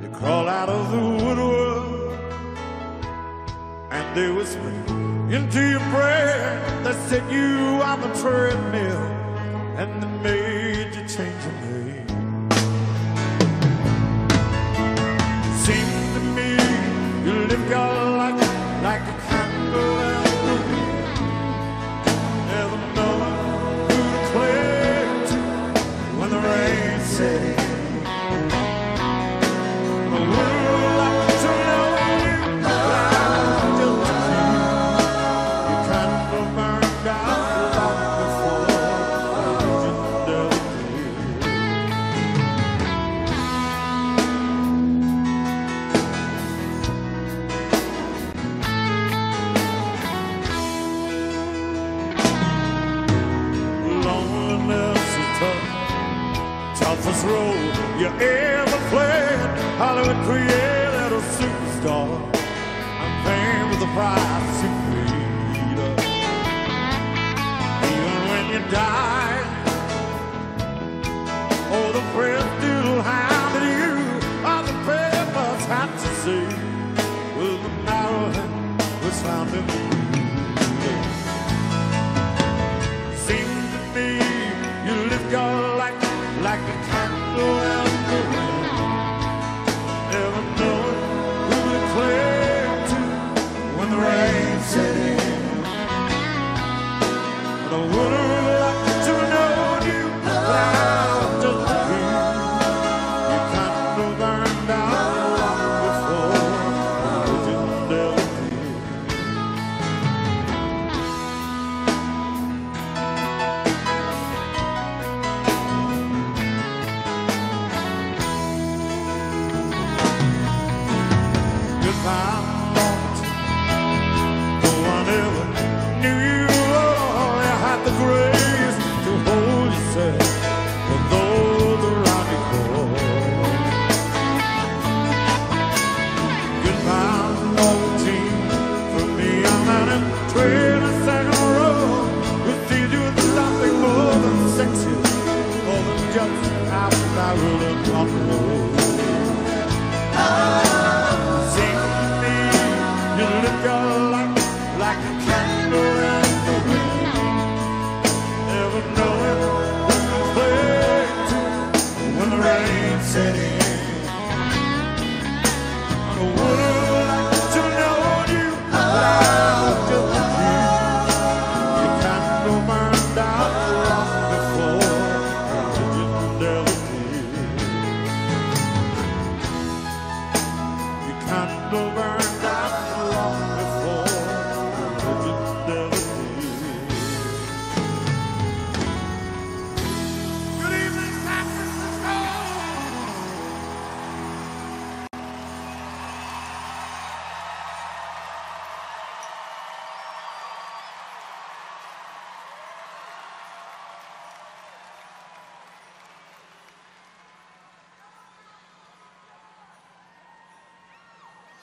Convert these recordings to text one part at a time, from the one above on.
They crawl out of the woodwork and they whisper into your prayer. They set you on the treadmill and the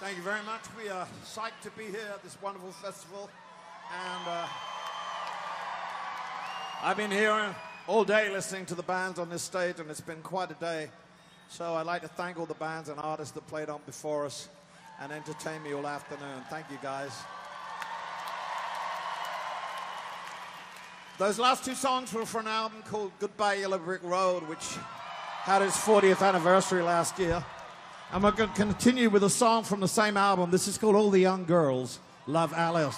Thank you very much. We are psyched to be here at this wonderful festival. And uh, I've been here all day listening to the bands on this stage, and it's been quite a day. So I'd like to thank all the bands and artists that played on before us and entertained me all afternoon. Thank you, guys. Those last two songs were for an album called Goodbye Yellow Brick Road, which had its 40th anniversary last year. And we're going to continue with a song from the same album. This is called All the Young Girls Love Alice.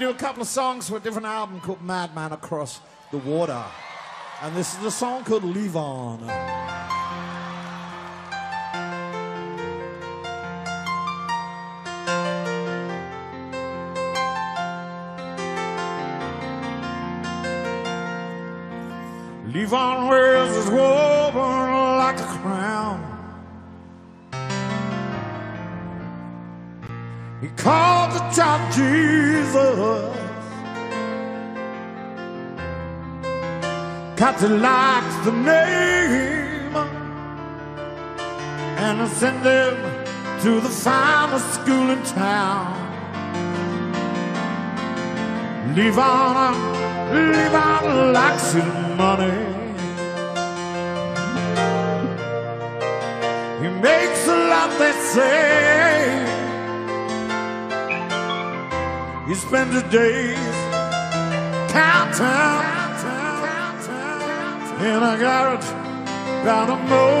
Do a couple of songs for a different album called Madman Across the Water. And this is a song called Levon. He likes the name. And I sent him to the finest school in town. Levon, Levon likes his money. He makes a lot, they say. He spends his days counting in a garage down a motorway.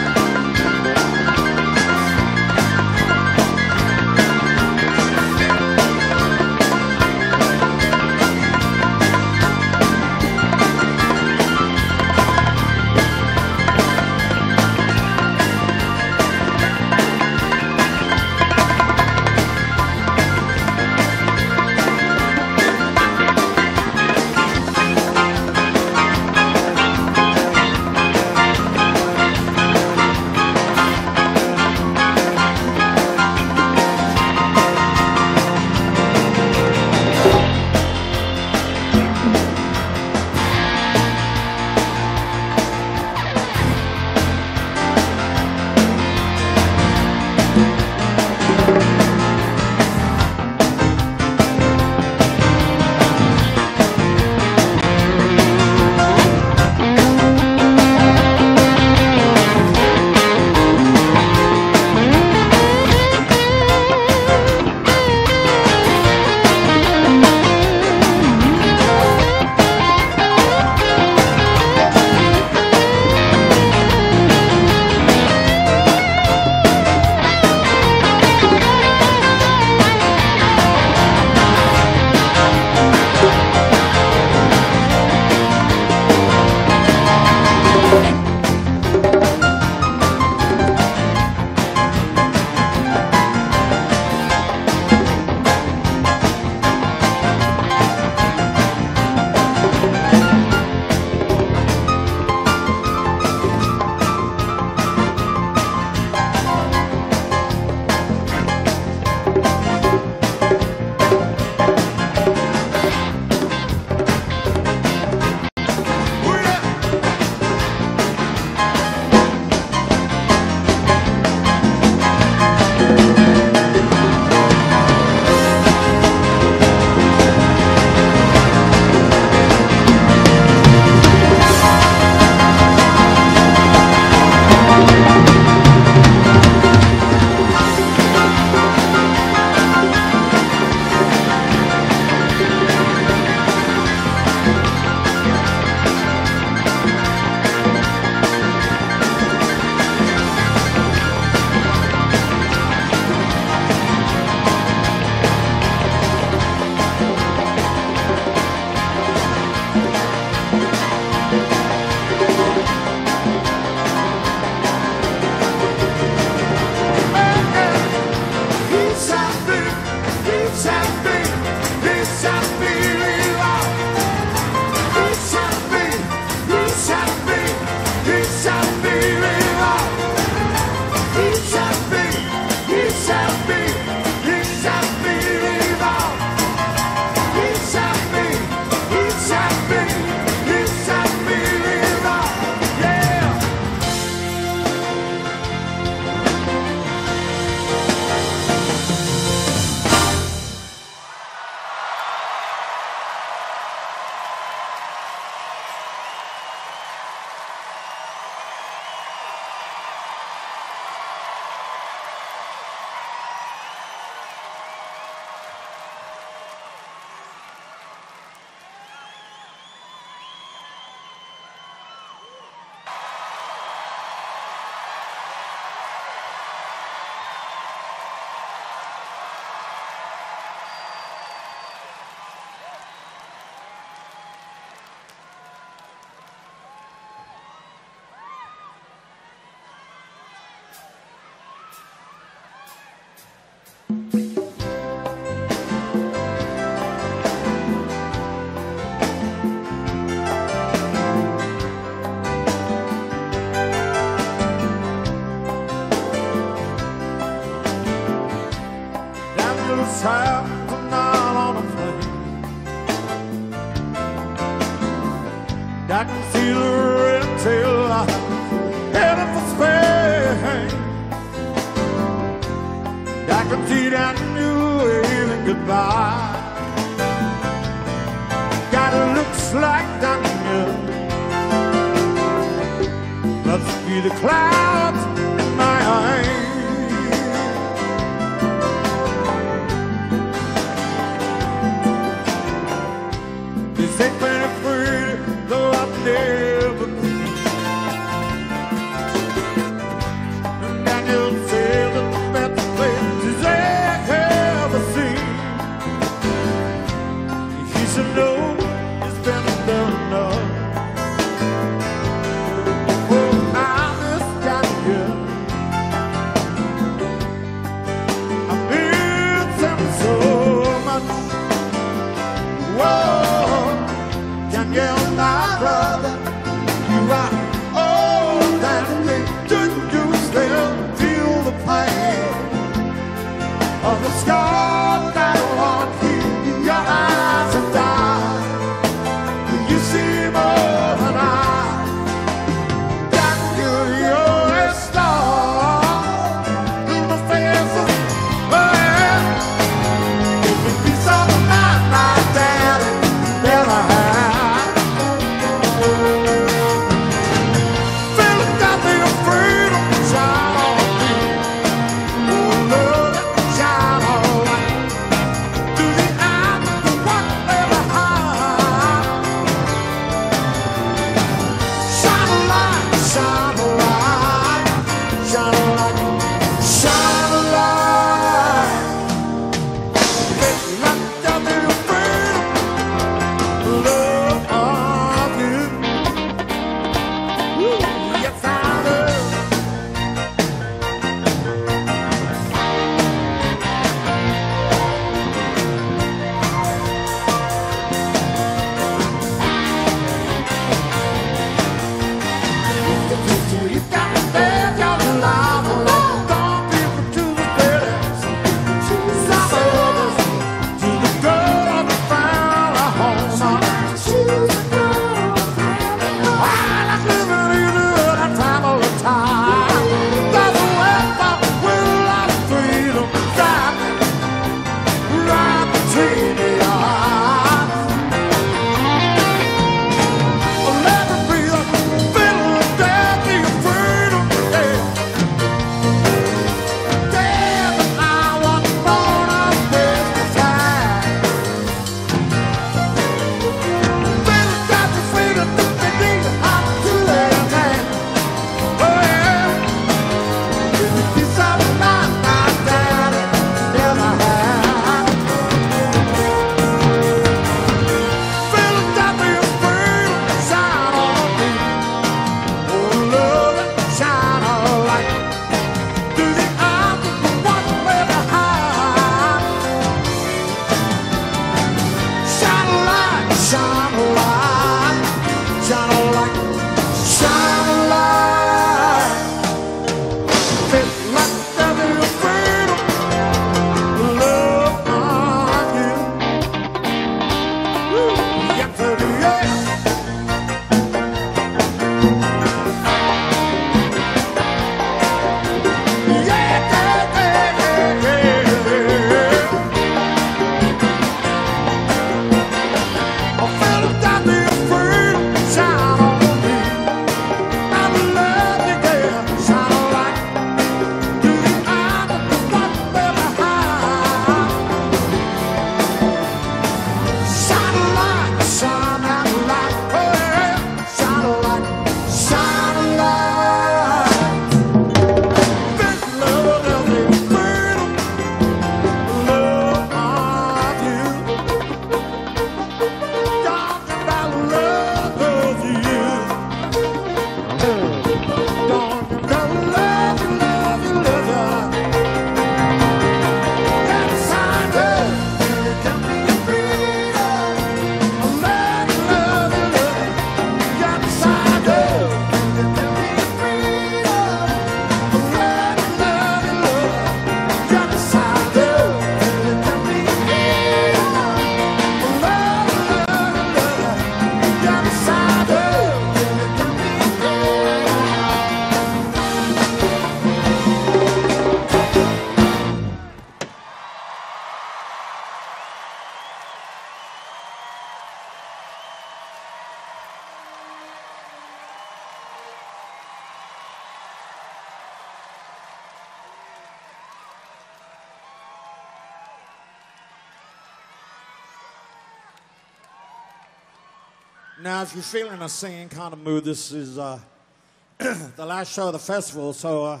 Now, if you're feeling a singing kind of mood, this is uh, the last show of the festival. So, uh,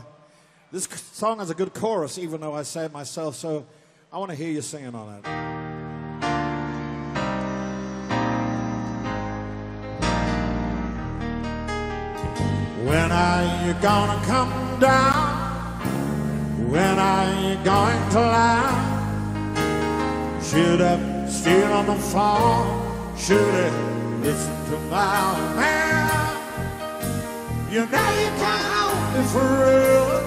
this song has a good chorus, even though I say it myself. So, I want to hear you singing on it. When are you gonna come down? When are you going to land? Should have stayed on the farm. Should have listened to my man. You know you can't me forever.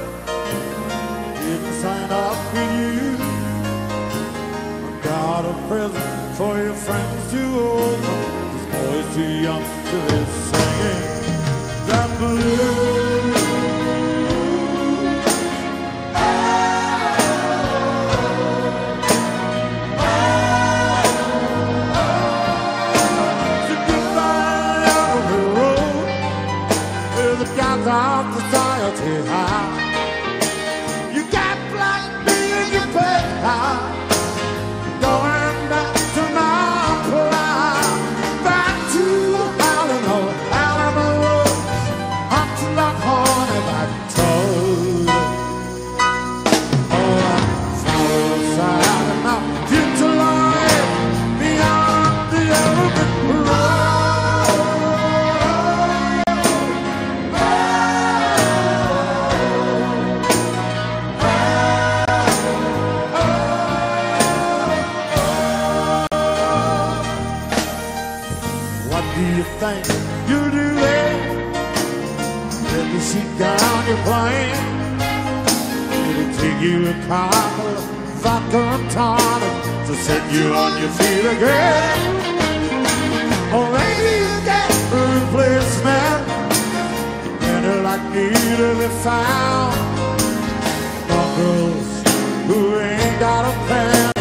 Didn't sign up with you. I got a present for your friends to open. This boy's too young to be singing that blues. You a couple of vodka and tonic to set you on your feet again. Or maybe you get a replacement. They're like me to be found. For girls who ain't got a penny,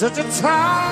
such a timeless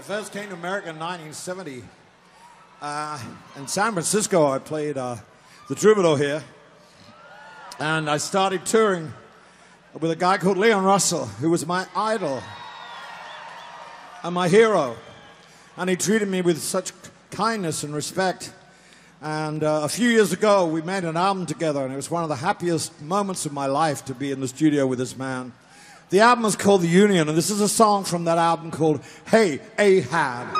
I first came to America in 1970. Uh, in San Francisco, I played uh, the troubadour here. And I started touring with a guy called Leon Russell, who was my idol and my hero. And he treated me with such kindness and respect. And uh, a few years ago, we made an album together, and it was one of the happiest moments of my life to be in the studio with this man. The album is called The Union, and this is a song from that album called Hey Ahab.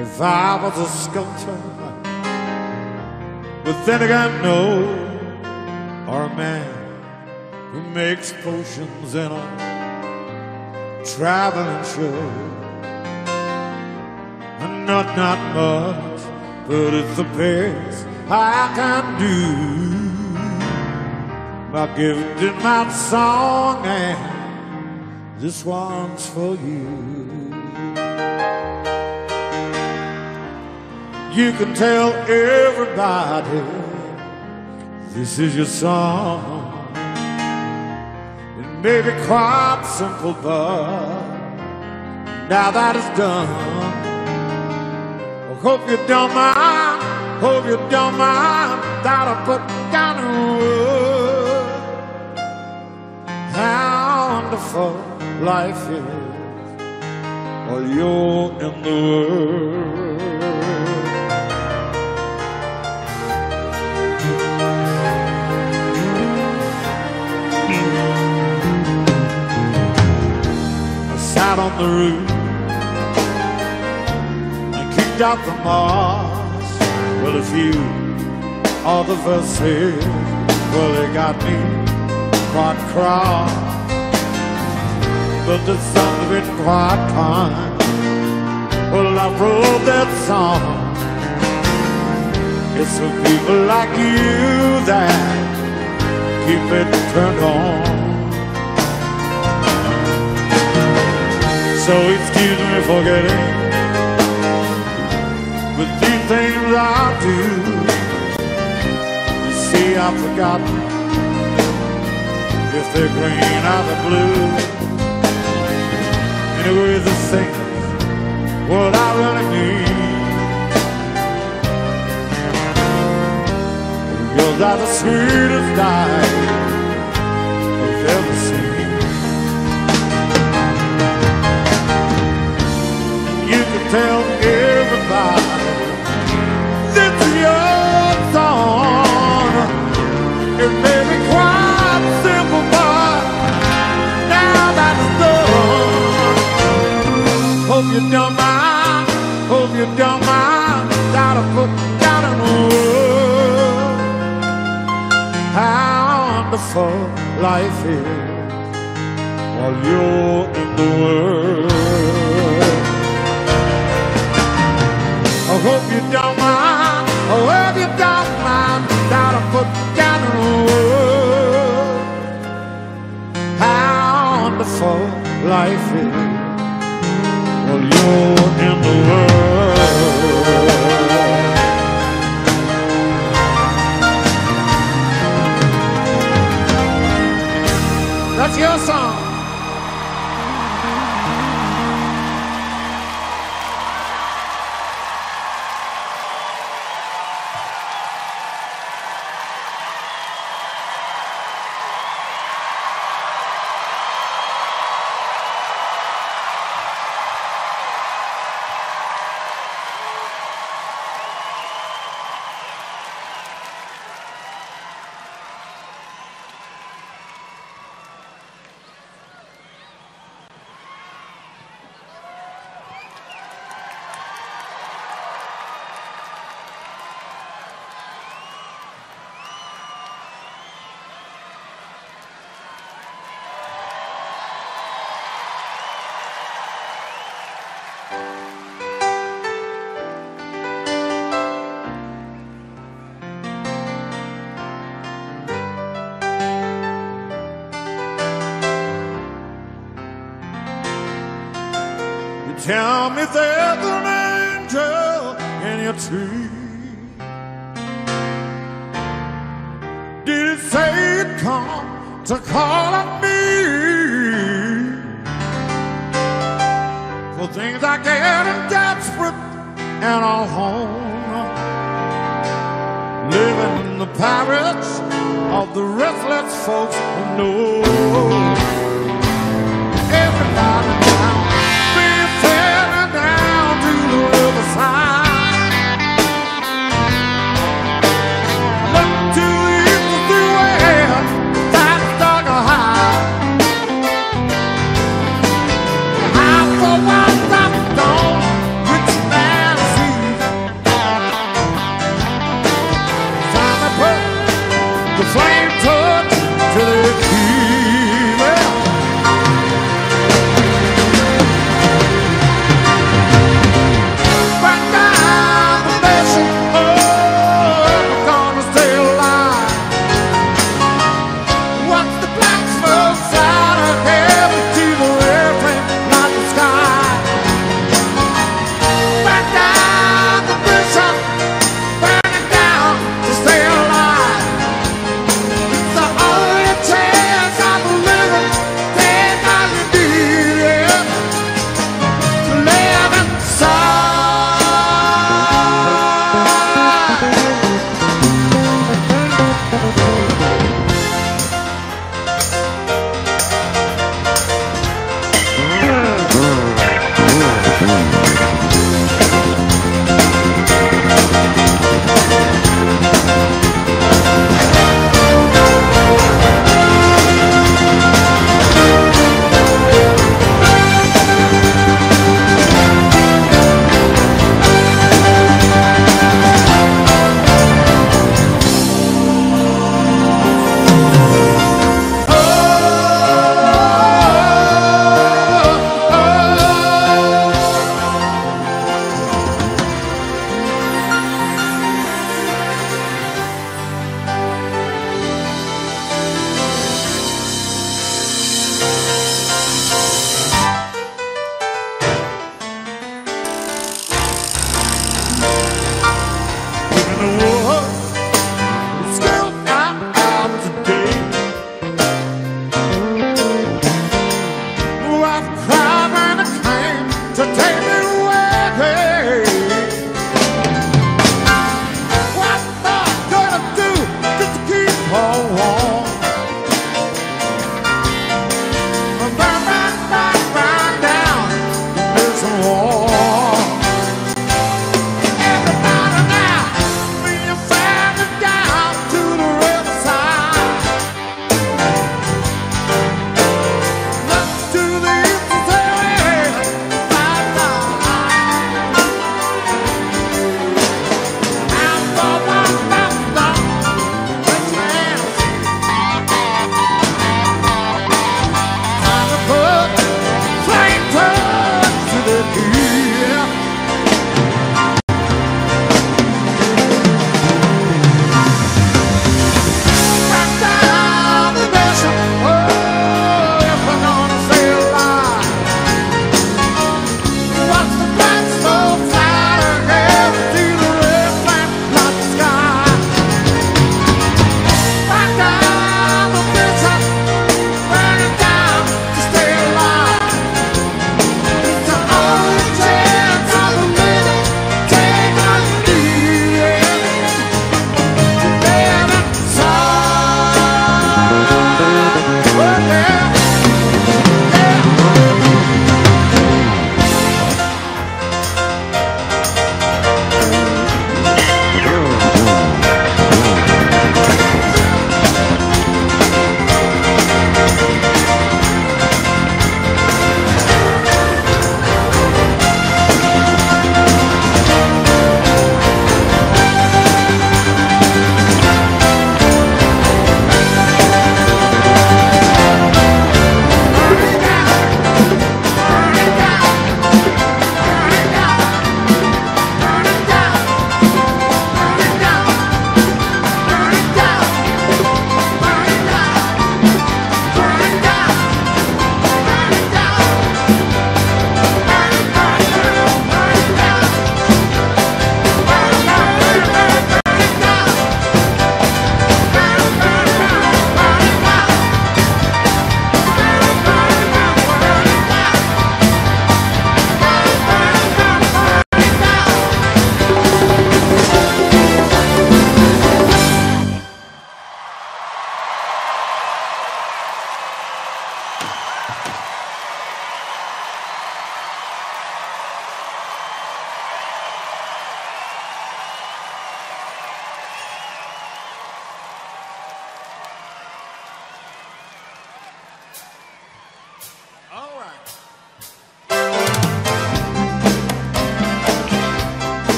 If I was a sculptor, but then again, no, or a man who makes potions in a traveling show. And not, not much, but it's the best I can do. My gift in my song, and this one's for you. You can tell everybody this is your song. It may be quite simple, but now that it's done, I hope you don't mind. Hope you don't mind that I put down the wood. How wonderful life is while you're in the world. I sat on the roof and kicked out the moss. Well, a few of the verses, well, they got me quite cross. But the songs been quite kind. Well, I wrote that song. It's for people like you that keep it turned on. So excuse me for getting with these things I do. You see, I've forgotten if they're green or the blue. Anyway, the thing what I really need. Yours are the sweetest eyes tell everybody is your song. It may be quite simple, but now that it's done, hope you don't mind. Hope you don't mind that I put down in words how wonderful life is while you're in the world. Wonderful life is. While you're in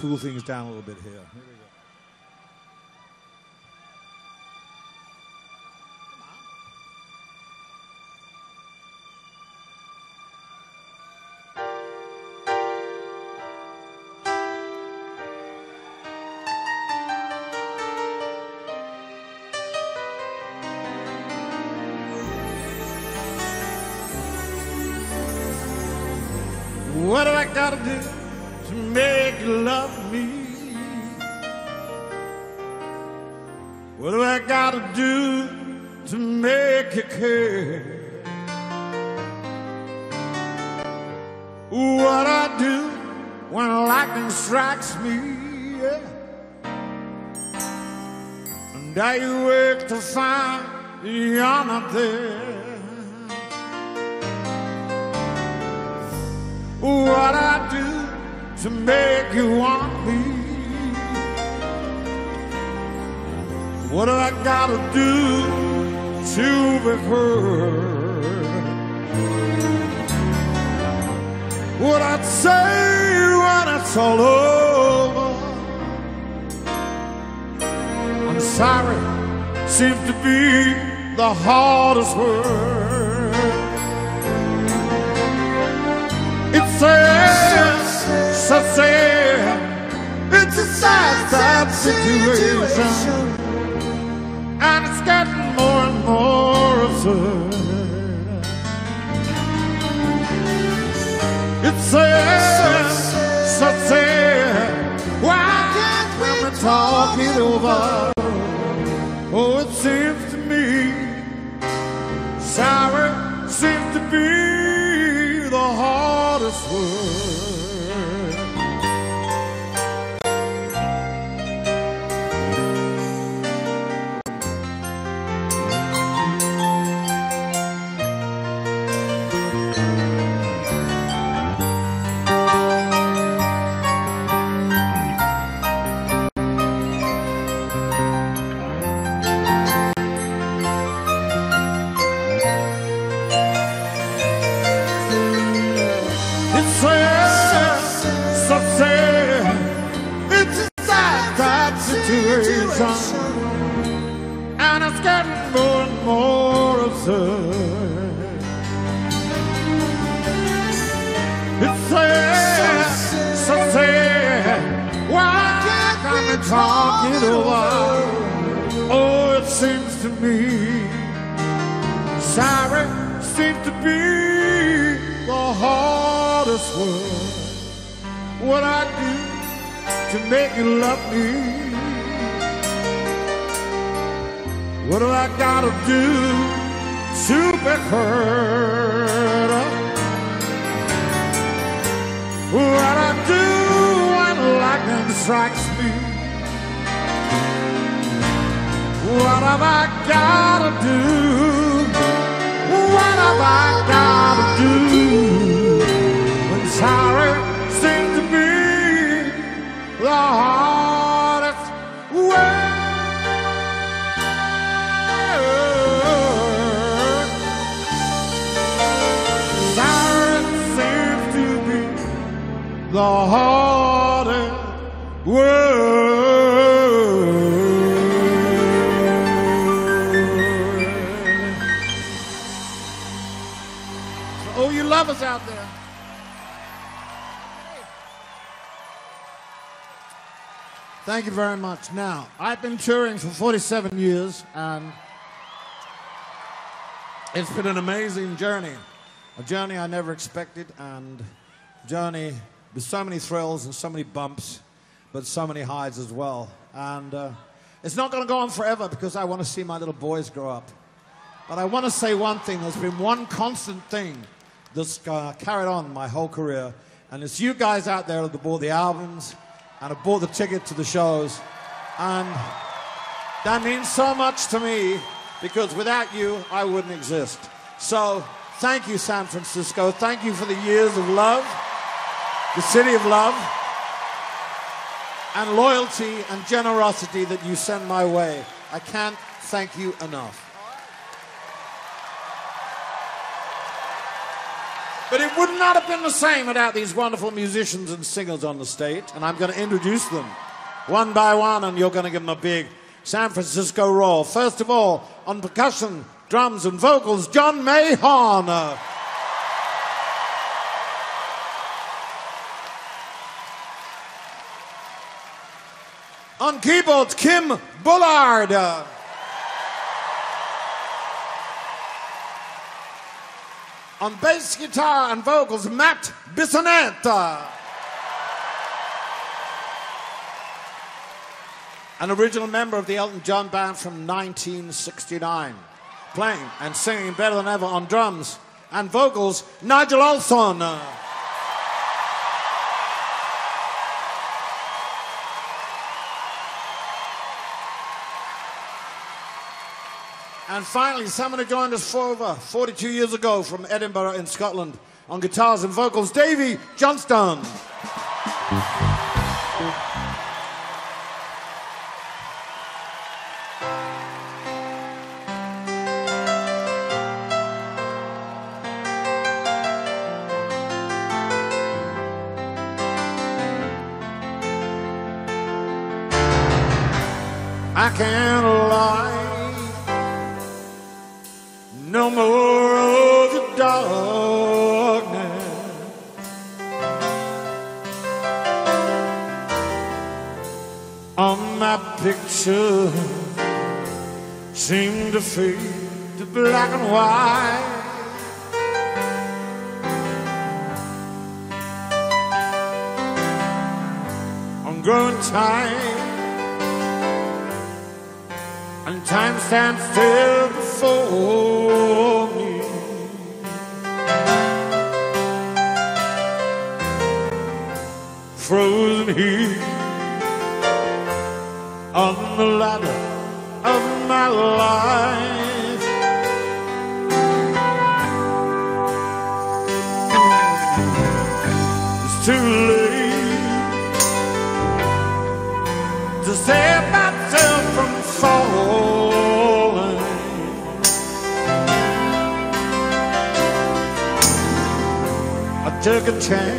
cool things down a little bit here. I'm sorry seems to be the hardest word. It's sad, so sad. It's a sad, sad situation. And it's getting more and more absurd. It's sad, so sad. Why can't we talk it over? Oh, it seems to me, sorrow seems to be the hardest word. Thank you very much. Now, I've been touring for 47 years, and it's been an amazing journey. A journey I never expected, and a journey with so many thrills and so many bumps, but so many highs as well. And uh, it's not going to go on forever because I want to see my little boys grow up. But I want to say one thing there's been one constant thing that's uh, carried on my whole career, and it's you guys out there that bought the albums and I bought the ticket to the shows. And that means so much to me because without you, I wouldn't exist. So thank you, San Francisco. Thank you for the years of love, the city of love, and loyalty and generosity that you send my way. I can't thank you enough. But it would not have been the same without these wonderful musicians and singers on the stage. And I'm going to introduce them one by one, and you're going to give them a big San Francisco roar. First of all, on percussion, drums, and vocals, John Mahon. On keyboards, Kim Bullard. On bass guitar and vocals, Matt Bissonette. An original member of the Elton John band from 1969. Playing and singing better than ever on drums and vocals, Nigel Olsson. And finally, someone who joined us for over 42 years ago from Edinburgh in Scotland on guitars and vocals, Davey Johnstone. And white. I'm growing tired and time stands still before a chance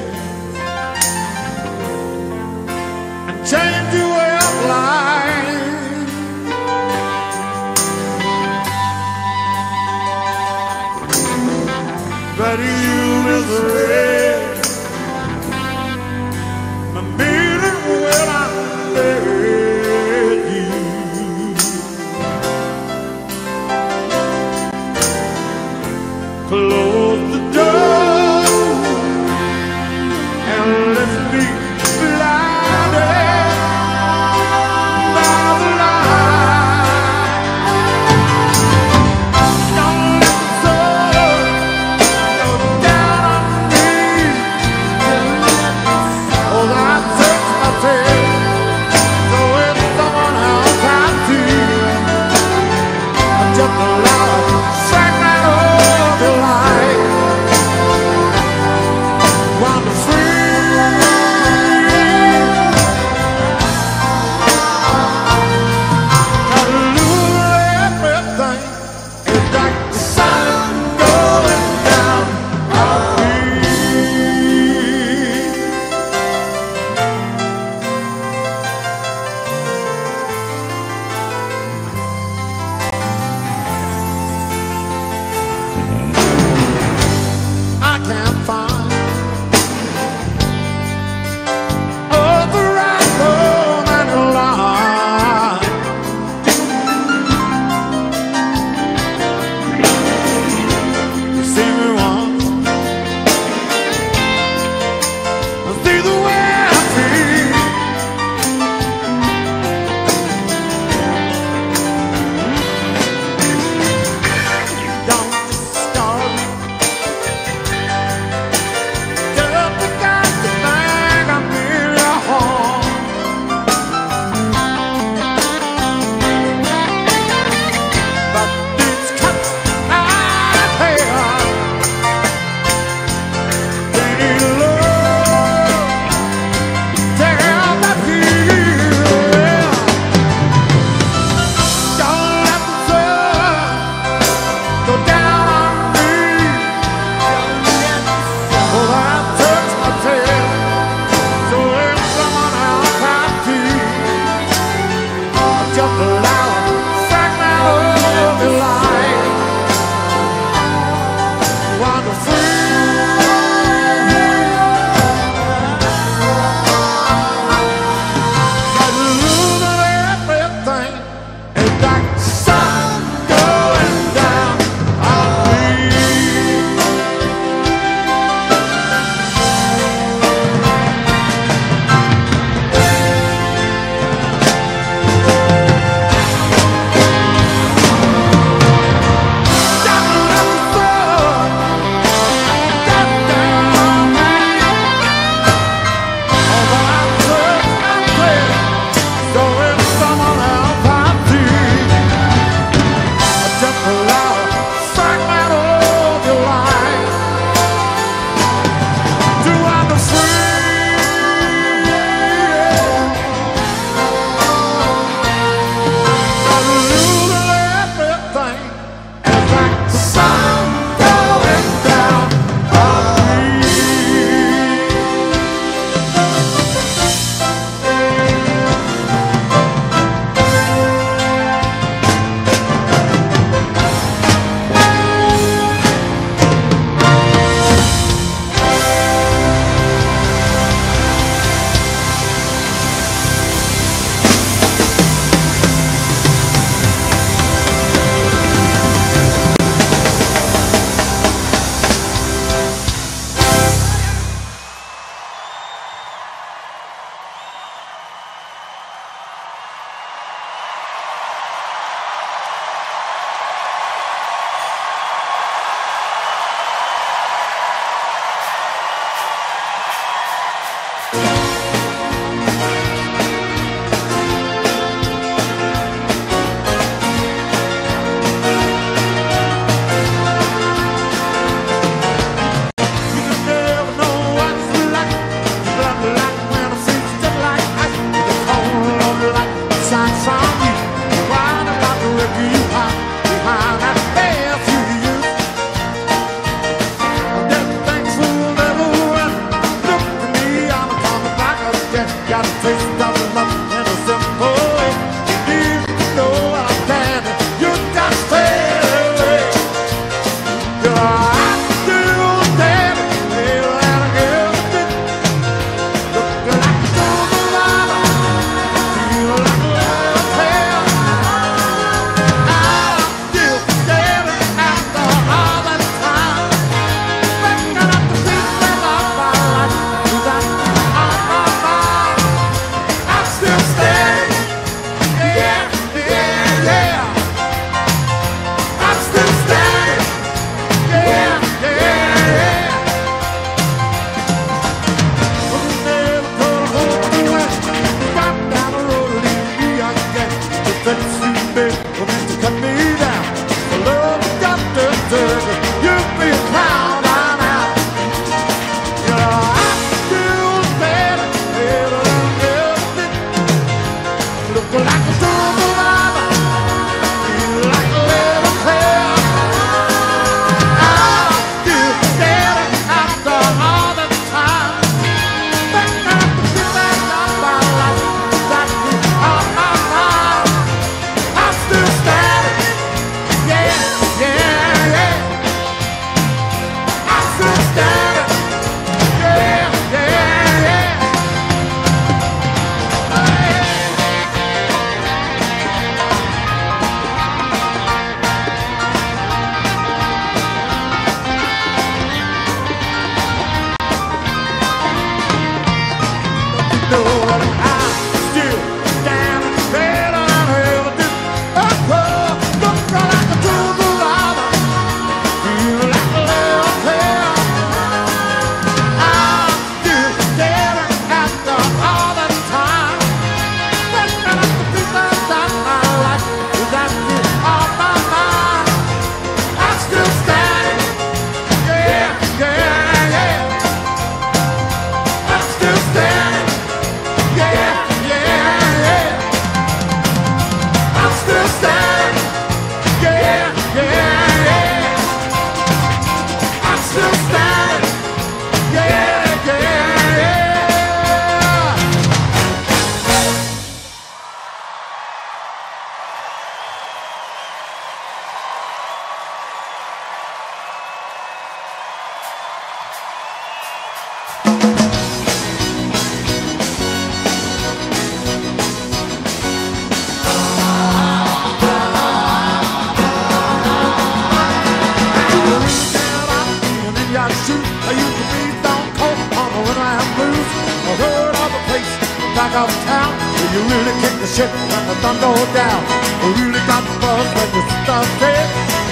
the shit when the goes down. You really got the buzz when you start dead.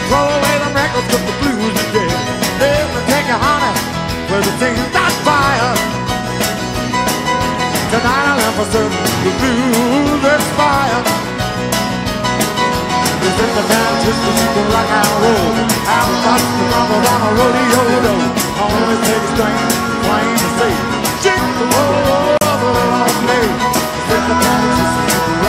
Throw away the records, cause the blues is dead. Me take you, honey, where the things got fire. Tonight I'll emphasize the blues expire. It's in the town just to see the rock and roll. I'm about to come on a rodeo. I only take a string, plain to say. Shake the over the long day.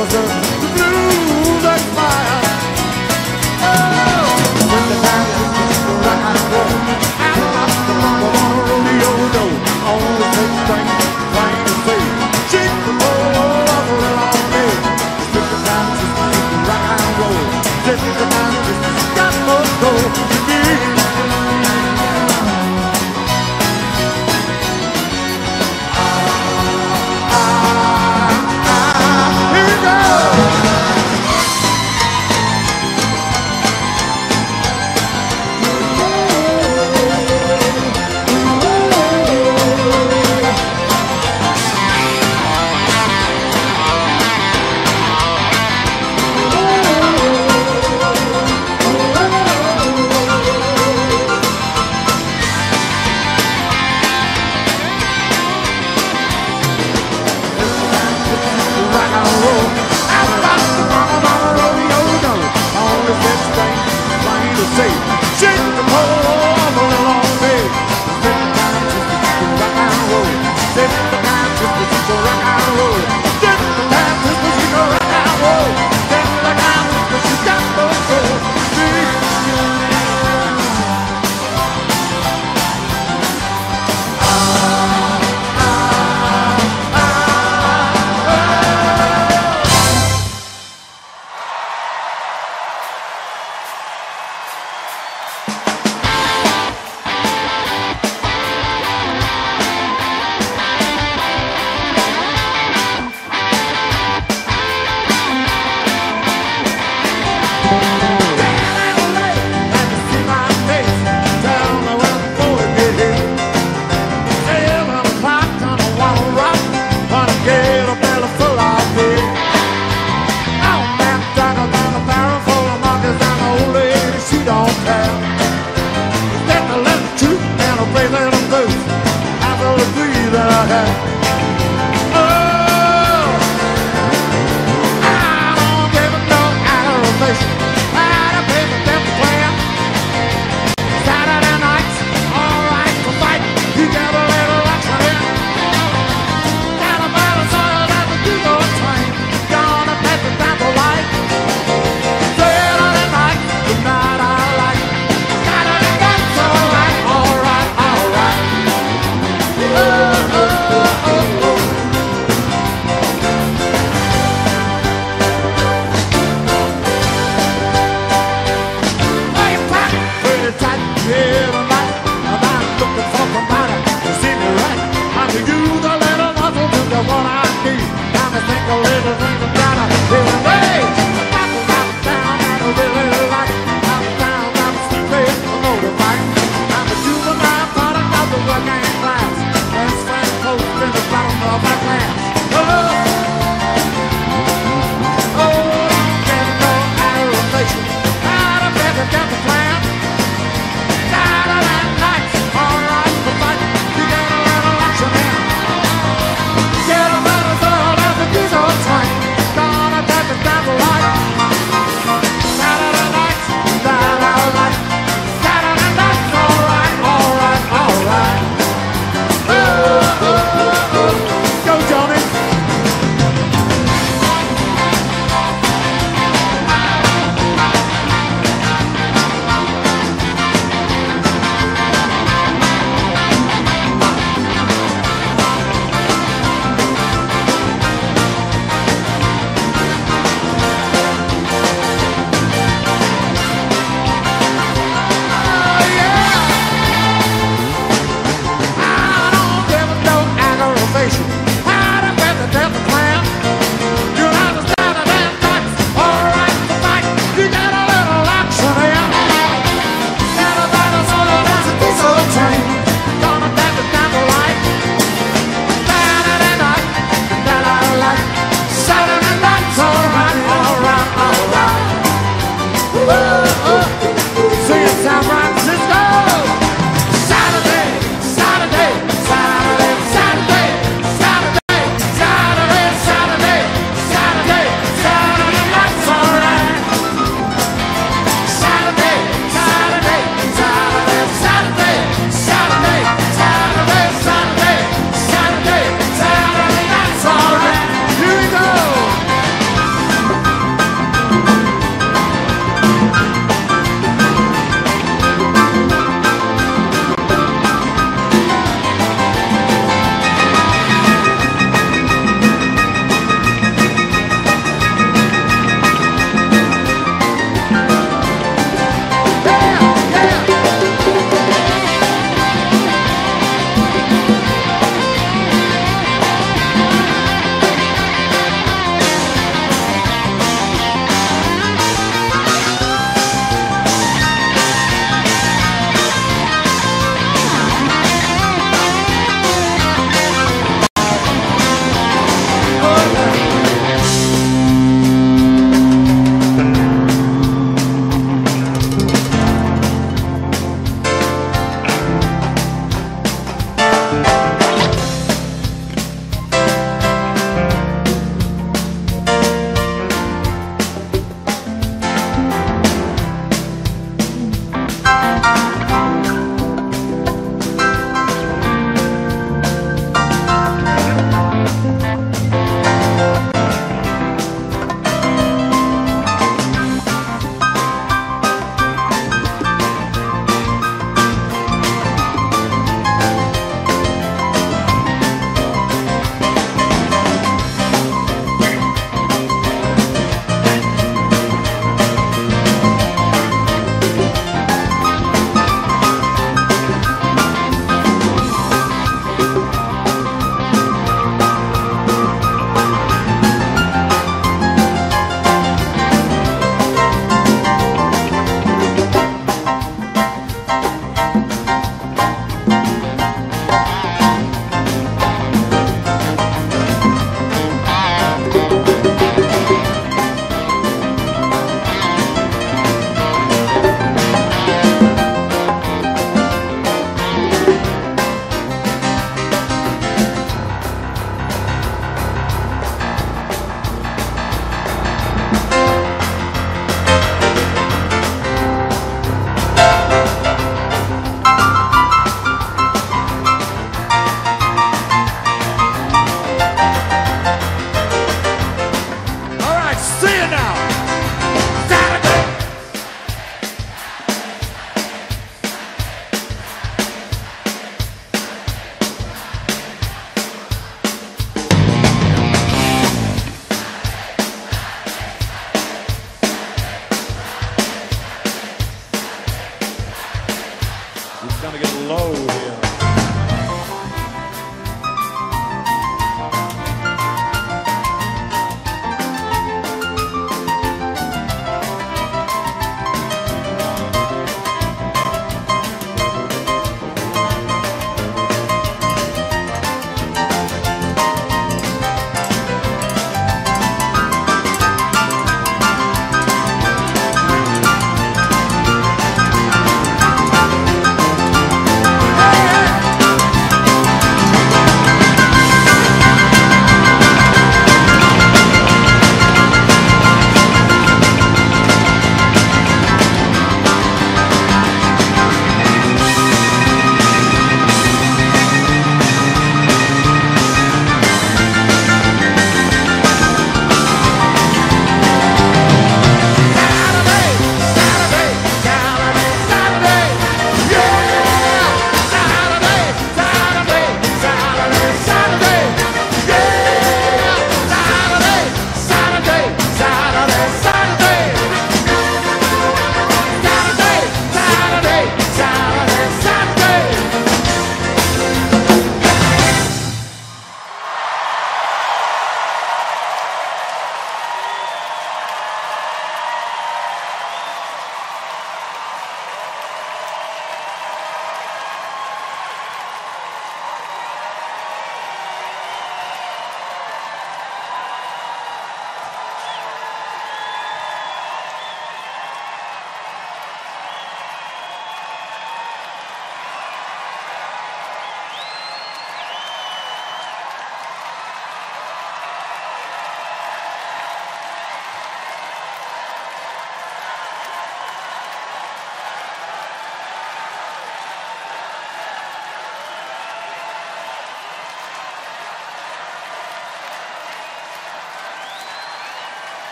I'll emphasize the blues expire.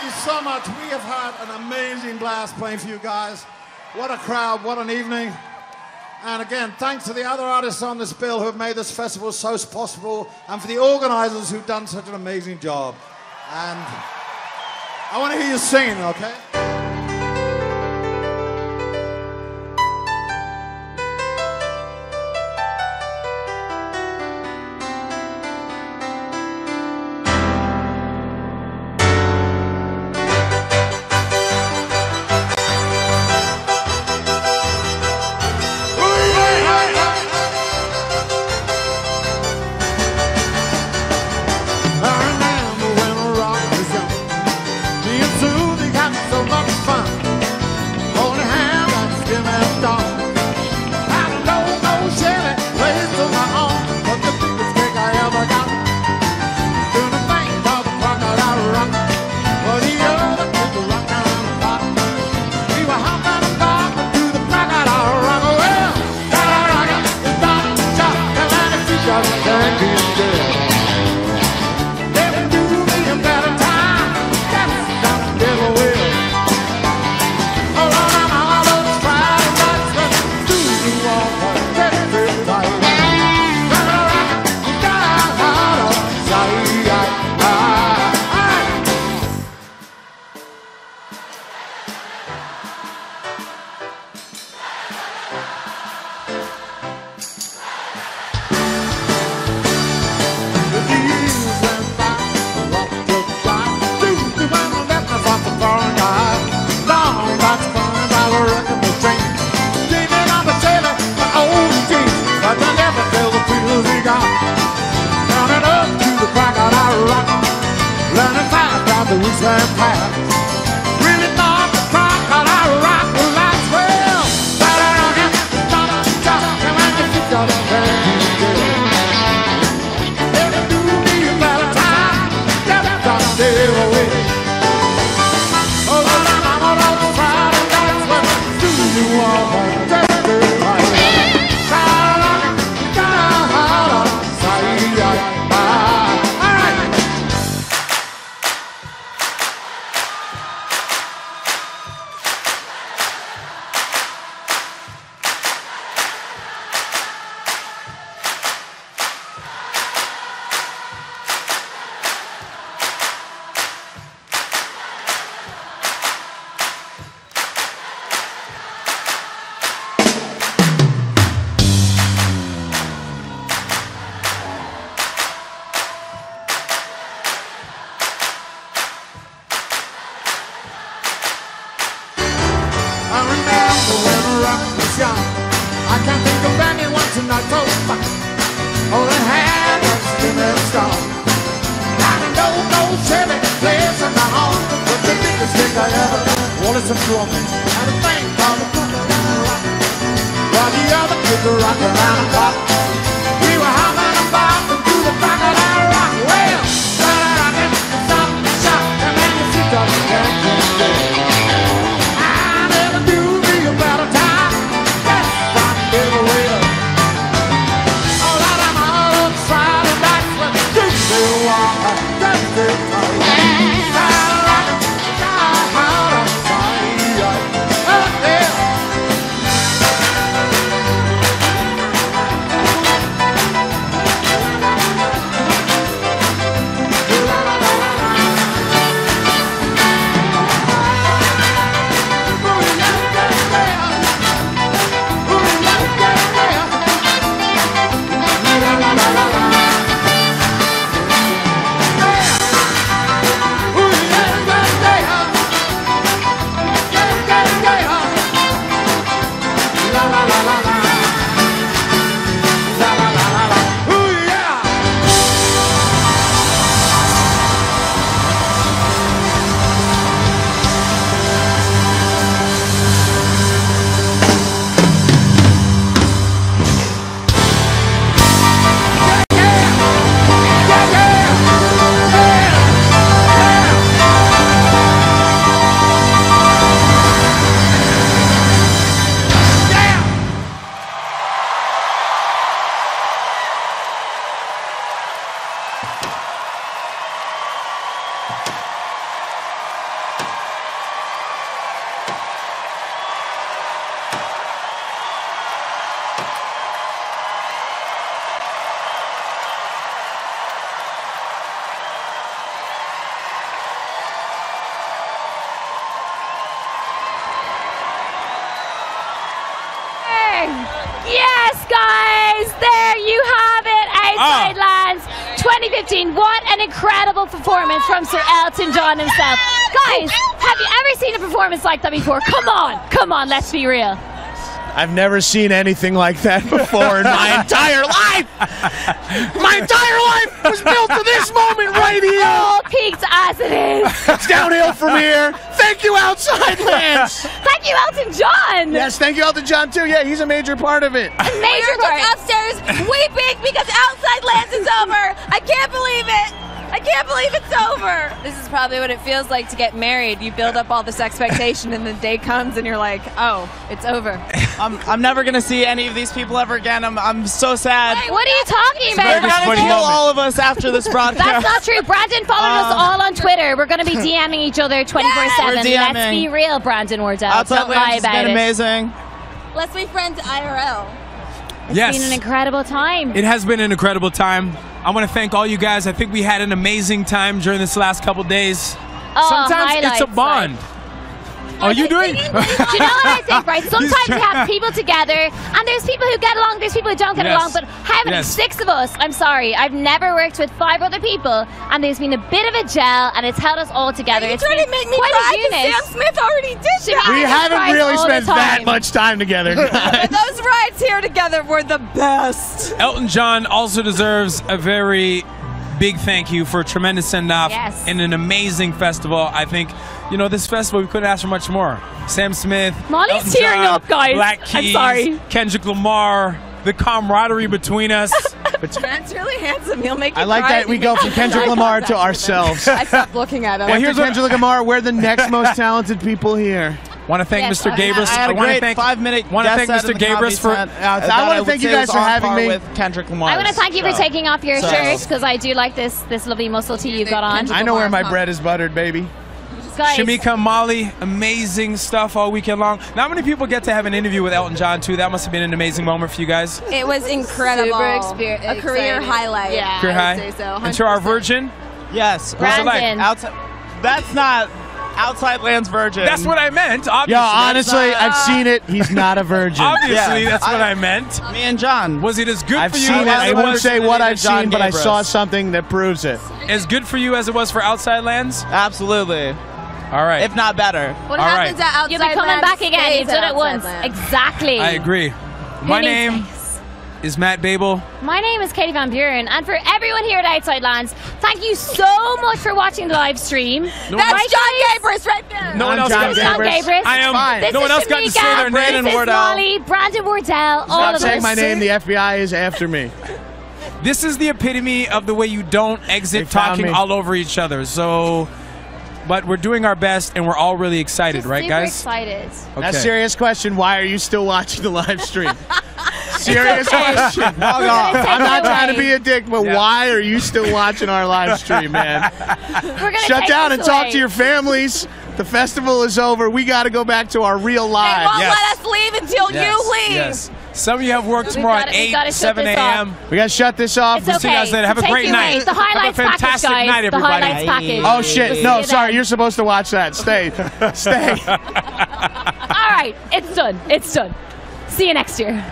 Thank you so much. We have had an amazing blast playing for you guys. What a crowd, what an evening. And again, thanks to the other artists on this bill who have made this festival so possible and for the organisers who've done such an amazing job. And I want to hear you singing, okay? Elton John himself. Guys, have you ever seen a performance like that before? Come on, come on, let's be real. I've never seen anything like that before in my entire life. My entire life was built to this moment right here. All peaked as it is. It's downhill from here. Thank you, Outside Lands. Thank you, Elton John. Yes, thank you, Elton John, too. Yeah, he's a major part of it. A Major part. just upstairs weeping because Outside Lands is over. I can't believe it. I can't believe it's over. This is probably what it feels like to get married. You build up all this expectation, and the day comes, and you're like, "Oh, it's over." I'm, I'm never gonna see any of these people ever again. I'm, I'm so sad. What are you talking about? We're gonna funny kill all of us after this broadcast. That's not true. Brandon followed us Um, all on Twitter. We're going to be DMing each other 24 7. We're Let's be real, Brandon Wardell. Outside Don't lie Lands has about been it. amazing. Let's be friends IRL. It's Yes. been an incredible time. It has been an incredible time. I want to thank all you guys. I think we had an amazing time during this last couple days. Oh, Sometimes it's a bond. Oh, you doing? Do you know what I think, right? Sometimes we have people together, and there's people who get along, there's people who don't get Yes. along, but how many? Yes. Six of us. I'm sorry. I've never worked with five other people, and there's been a bit of a gel, and it's held us all together. You're It's trying to make me quite cry a 'cause unit. Sam Smith already did She that. made We haven't really all spent that much time together. guys. Those rides here together were the best. Elton John also deserves a very big thank you for a tremendous send off Yes. and an amazing festival. I think, you know, this festival, we couldn't ask for much more. Sam Smith, Molly's Elton tearing John, up, guys. Black I'm sorry. Kendrick Lamar, the camaraderie between us. Trent's really handsome. He'll make you I like cry that we go from Kendrick Lamar to ourselves. I stopped looking at him. Well, here's what- Kendrick Lamar, we're the next most talented people here. Want to thank Yes, Mr. I- Gabrus. I had a want to great thank five minute. want to thank Mr. Gabrus for. Uh, I wanna thank you guys for having me. With Kendrick Lamar. I want to thank you for taking off your So- shirt because I do like this this lovely muscle tee you've got on. I know where my bread is buttered, baby. Guys, Shamika Molly, amazing stuff all weekend long. Not many people get to have an interview with Elton John too. That must have been an amazing moment for you guys. It was incredible. Super exper- a career exciting. highlight. Yeah, Career I would high. say so. and to our virgin, Yes. What's it like? Outside. That's not outside lands virgin. that's what I meant. Obviously, Yeah, honestly, not- uh, I've seen it. He's not a virgin. obviously Yeah. that's what I- I meant. Me and John. Was it as good I've for you? seen it. as I it won't say what I've John seen, but I saw something that proves it. as good for you as it was for Outside Lands? Absolutely. All right, If not better. What All happens right. at Outside You'll be coming back again. You've done it once. Outside Lands. Exactly. I agree. Who My name space? Is Matt Babel. My name is Katie Van Buren, and for everyone here at Outside Lands, thank you so much for watching the live stream. No That's Right, John guys? Gabrus right there. No one I'm else John got This is John Gabrus. Gabrus. I am. Fine. This no one is else got to say their name. This is Wardell. Molly, Brandon Wardell, all Stop of saying us. my name. The FBI is after me. This is the epitome of the way you don't exit talking me. all over each other. So, but we're doing our best, and we're all really excited, right, Super guys? excited. That's a serious question. Why are you still watching the live stream? serious question. We're I'm not trying to be a dick, but Yeah. why are you still watching our live stream, man? We're gonna Shut down this and talk to your families. The festival is over. We got to go back to our real They lives. won't Yes. let us leave until Yes, you leave. Yes. Some of you have work tomorrow gotta- at 8, 7 a.m. We got to shut this off. It's We'll see you guys later. Have a great night. The Have a fantastic package, night, The everybody. highlights package. Oh shit! We'll No, sorry. then. You're supposed to watch that. Stay, stay. All right, it's done. It's done. See you next year.